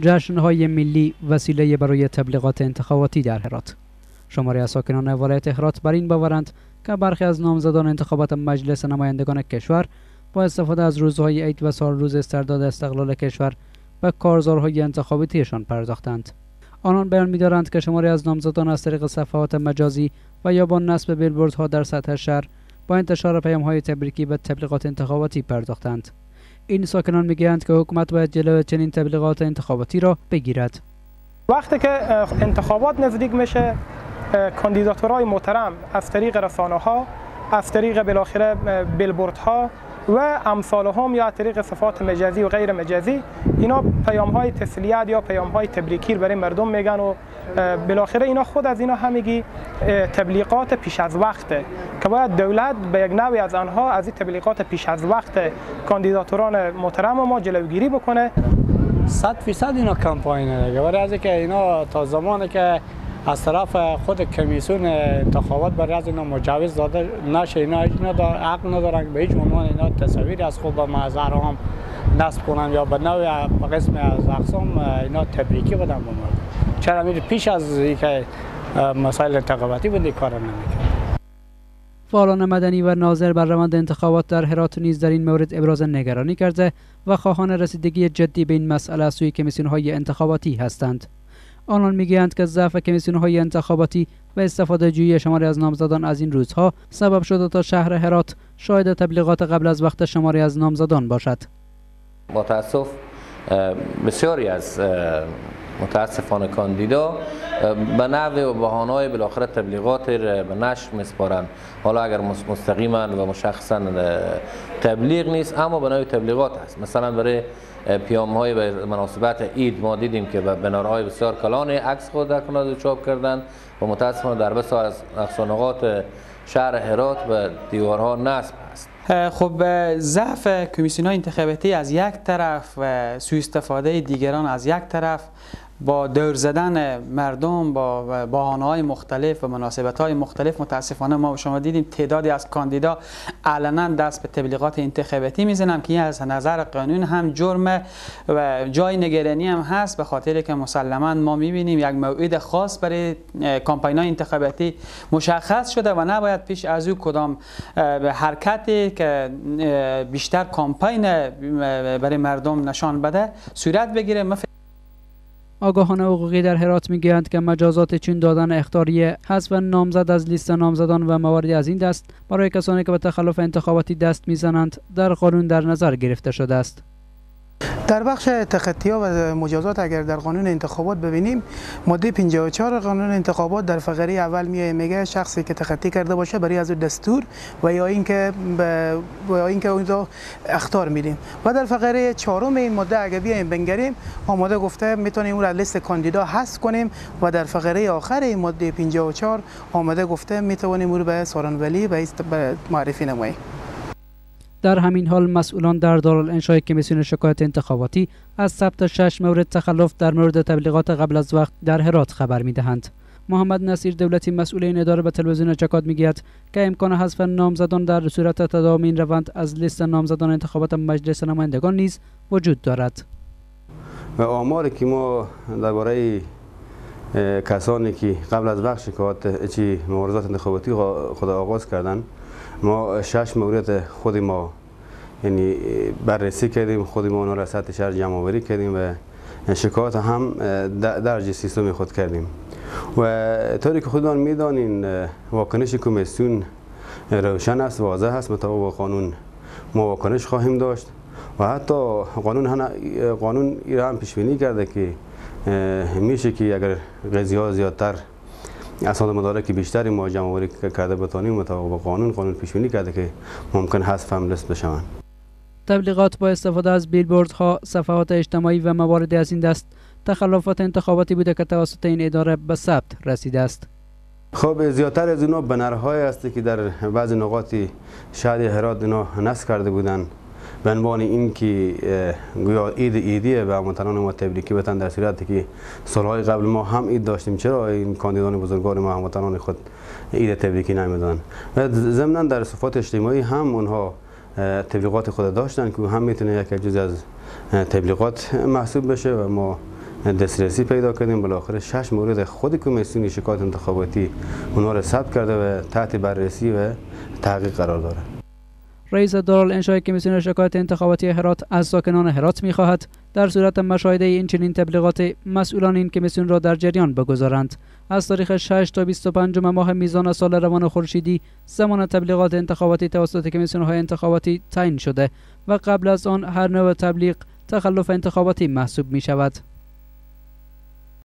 جشنهای ملی وسیله برای تبلیغات انتخاباتی در هرات. شماری از ساکنان ولایت هرات بر این باورند که برخی از نامزدان انتخابات مجلس نمایندگان کشور با استفاده از روزهای عید و سال روز استرداد استقلال کشور و کارزارهای انتخاباتیشان پرداختند. آنان بیان می‌دارند که شماری از نامزدان از طریق صفحات مجازی و یا با نصب بیلبوردها در سطح شهر با انتشار پیام‌های تبریکی و تبلیغات انتخاباتی پرداختند. این ساکنان می‌گویند که حکومت باید جلو چنین تبلیغات انتخاباتی را بگیرد. وقتی که انتخابات نزدیک میشه کاندیداتورهای محترم از طریق رسانه ها از طریق بالاخره بیلبورد و امثال هم یا طریق صفات مجازی و غیر مجازی اینا پیام های تسلیت یا پیام های تبریکی برای مردم میگن و بالاخره اینا خود از اینا همگی تبلیغات پیش از وقته که باید دولت به یک نوعی از آنها از این تبلیغات پیش از وقت کاندیداتوران محترم ما جلوگیری بکنه. صد فیصد اینا کمپاینه دیگه. برای از که اینا تا زمانی که از طرف خود کمیسیون انتخابات برای از اینا مجوز داده نشه اینا حق ندارن به هیچ عنوان اینا تصاویر از خوب به محضر هم نصب کنن یا به نوع قسم از اقسام اینا تبریکی بدن به چرا میره پیش از اینکه مسائل انتخاباتی بودی کار نمی‌کنه فعالان مدنی و ناظر بر روند انتخابات در هرات نیز در این مورد ابراز نگرانی کرده و خواهان رسیدگی جدی به این مسئله سوی کمیسیون های انتخاباتی هستند. آنان می‌گویند که ضعف کمیسیون های انتخاباتی و استفاده جویی شماری از نامزدان از این روزها سبب شده تا شهر هرات شاهد تبلیغات قبل از وقت شماری از نامزدان باشد. متاسف بسیاری از متاسفانه کاندیدا به نوع و بهانه‌های بالاخره تبلیغات به نشر میسپارند حالا اگر مستقیما و مشخصا تبلیغ نیست اما به نوع تبلیغات است مثلا برای پیام های به مناسبت عید ما دیدیم که به بنارهای بسیار کلان عکس خود در کنار چاپ کردند و متاسفانه در بسیار از اقصانقات شهر هرات به دیوارها نصب است خب ضعف کمیسیون انتخاباتی از یک طرف و سوء استفاده دیگران از یک طرف با دور زدن مردم با بحانه های مختلف و مناسبت های مختلف متاسفانه ما شما دیدیم تعدادی از کاندیدا علنا دست به تبلیغات انتخاباتی می‌زنم که این از نظر قانون هم جرم و جای نگرانی هم هست به خاطر که مسلما ما می‌بینیم یک موعد خاص برای کامپاین های انتخاباتی مشخص شده و نباید پیش از او کدام حرکتی که بیشتر کامپاین برای مردم نشان بده صورت بگیره. آگاهان حقوقی در هرات می‌گویند که مجازات چین دادن اختاری حذف نامزد از لیست نامزدان و مواردی از این دست برای کسانی که به تخلف انتخاباتی دست می‌زنند در قانون در نظر گرفته شده است. در بخش تخطی ها و مجازات اگر در قانون انتخابات ببینیم ماده 54 قانون انتخابات در فقره اول میگه میگه شخصی که تخطی کرده باشه برای از دستور و یا اینکه و یا اینکه اونجا اختار میدیم. و در فقره چهارم این ماده اگر بیایم بنگریم آماده گفته می‌تونیم اون را لیست کاندیدا حذف کنیم و در فقره آخر این ماده 54 آماده گفته می‌تونیم اون رو به سارن ولی به معرفی نماییم. در همین حال مسئولان در دارالانشای کمیسیون شکایت انتخاباتی از ثبت شش مورد تخلف در مورد تبلیغات قبل از وقت در هرات خبر می‌دهند. محمد نصیر دولتی مسئول این اداره به تلویزیون چکاد می‌گوید که امکان حذف نامزدان در صورت تداوم این روند از لیست نامزدان انتخابات مجلس نمایندگان نیز وجود دارد. و آماری که ما درباره کسانی که قبل از وقت شکایت چی مبارزات انتخاباتی خود آغاز کردن ما شش مورد خود ما یعنی بررسی کردیم خود ما اونها را سطح شهر جمع آوری کردیم و شکایت هم درج سیستم خود کردیم. و طوری که خودمان می‌دانین واکنش کمیسیون روشن است واضح است مطابق قانون ما واکنش خواهیم داشت. و حتی قانون هم قانون هم پیش بینی کرده که میشه که اگر قضیه ها زیادتر اسناد مدارک بیشتری ما جمع آوری کرده بتانیم مطابق قانون قانون پیش بینی کرده که ممکن حذف هم لست بشوند. تبلیغات با استفاده از بیلبوردها صفحات اجتماعی و موارد از این دست تخلفات انتخاباتی بوده که توسط این اداره به ثبت رسیده است. خب زیادتر از اینا بنرهای است که در بعض نقاط شهر هرات اینا نصب کرده بودند. به عنوان این که گویا عید ایدیه و هموطنان ما تبریکی بتن در صورتی که سالهای قبل ما هم عید داشتیم. چرا این کاندیدان بزرگوار ما هموطنان خود عید تبریکی نمی‌دادن و ضمنا در صفات اجتماعی هم اونها تبلیغات خود داشتن که هم می‌تونه یک جزء از تبلیغات محسوب بشه و ما دسترسی پیدا کردیم. بالاخره شش مورد خود کمیسیون شکایت انتخاباتی اونها را ثبت کرده و تحت بررسی و تحقیق قرار داره. رئیس دارالانشای کمیسیون شکایت انتخاباتی هرات از ساکنان هرات می‌خواهد. در صورت مشاهده این چنین تبلیغات مسئولان این کمیسیون را در جریان بگذارند. از تاریخ 6 تا 25 ماه میزان سال روان خورشیدی زمان تبلیغات انتخاباتی توسط کمیسیون های انتخاباتی تعیین شده و قبل از آن هر نوع تبلیغ تخلف انتخاباتی محسوب می شود